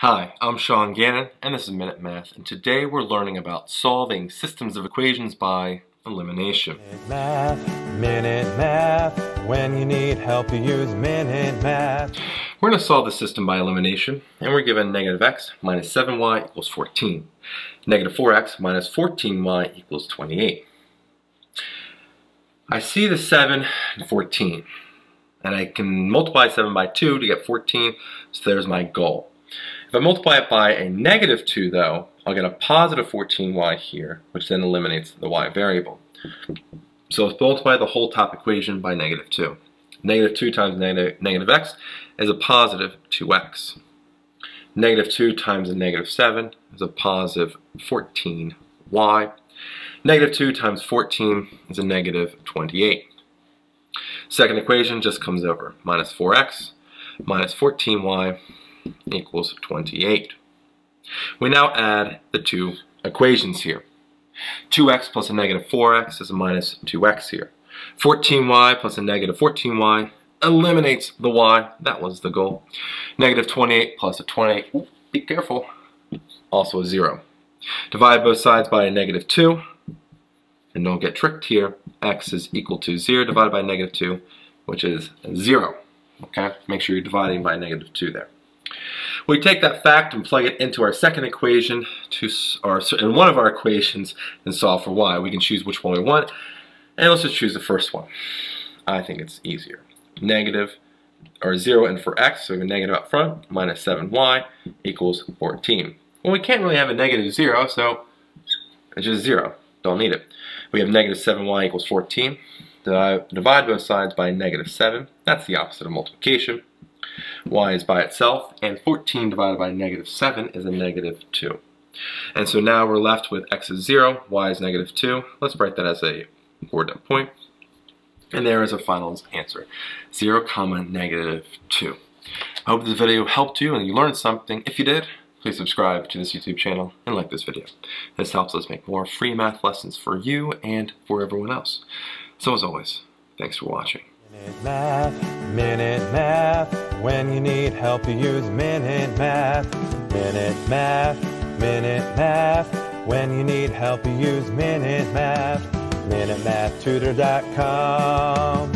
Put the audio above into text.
Hi, I'm Sean Gannon, and this is Minute Math, and today we're learning about solving systems of equations by elimination. Minute Math, Minute Math, when you need help you use Minute Math. We're going to solve the system by elimination, and we're given negative x minus 7y equals 14. Negative 4x minus 14y equals 28. I see the 7 and 14, and I can multiply 7 by 2 to get 14, so there's my goal. If I multiply it by a negative 2 though, I'll get a positive 14y here, which then eliminates the y variable. So let's multiply the whole top equation by negative 2. Negative 2 times negative, negative x is a positive 2x. Negative 2 times a negative 7 is a positive 14y. Negative 2 times 14 is a negative 28. Second equation just comes over. Minus 4x minus 14y equals 28. We now add the two equations here. 2x plus a negative 4x is a minus 2x here. 14y plus a negative 14y eliminates the y. That was the goal. Negative 28 plus a 28. Ooh, be careful. Also a 0. Divide both sides by a negative 2. And don't get tricked here. x is equal to 0 divided by negative 2, which is 0. Okay? Make sure you're dividing by negative 2 there. We take that fact and plug it into our second equation to, in one of our equations and solve for y. We can choose which one we want, and let's just choose the first one. I think it's easier. Negative, or 0 and for x, so we have a negative up front, minus 7y equals 14. Well, we can't really have a negative 0, so it's just 0. Don't need it. We have negative 7y equals 14. Divide both sides by negative 7. That's the opposite of multiplication y is by itself, and 14 divided by negative 7 is a negative 2. And so now we're left with x is 0, y is negative 2. Let's write that as a coordinate point. And there is our final answer, 0 comma negative 2. I hope this video helped you and you learned something. If you did, please subscribe to this YouTube channel and like this video. This helps us make more free math lessons for you and for everyone else. So as always, thanks for watching. Minute Math, Minute Math. When you need help, you use Minute Math. Minute Math, Minute Math. When you need help, you use Minute Math. MinuteMathTutor.com.